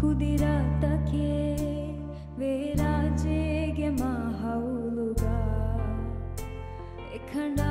ಕುದಿರತಕ್ಕೆ ವೇರಾಜೆಗೆ ಮಾಹೌಲುಗ ಎಖಂಡಾಯಿರ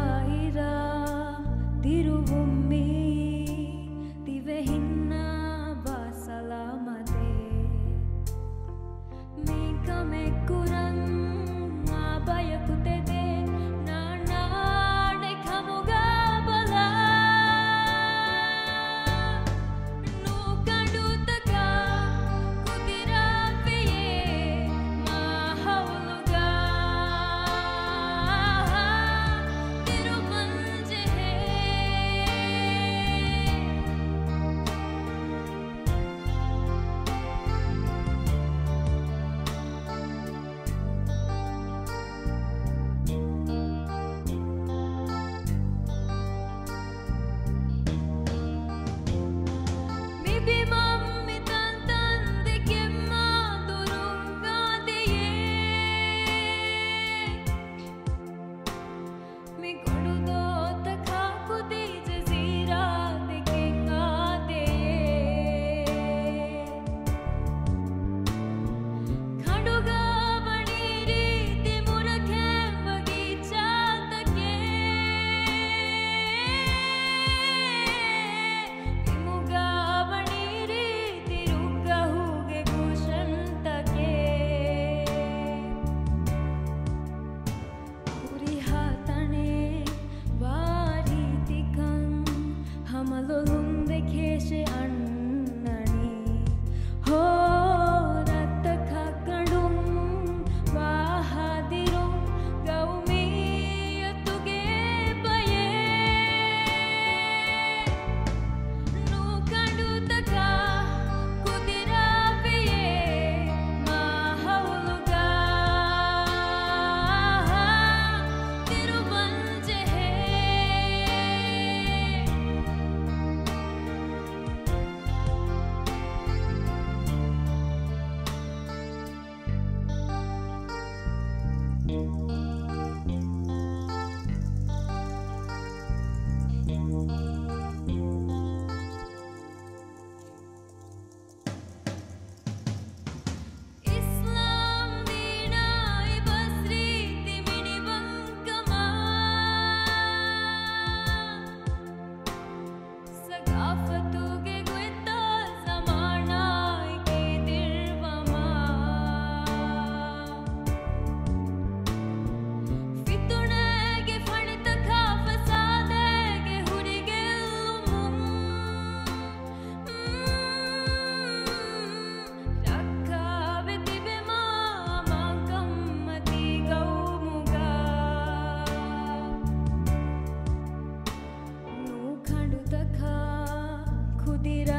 acudirá.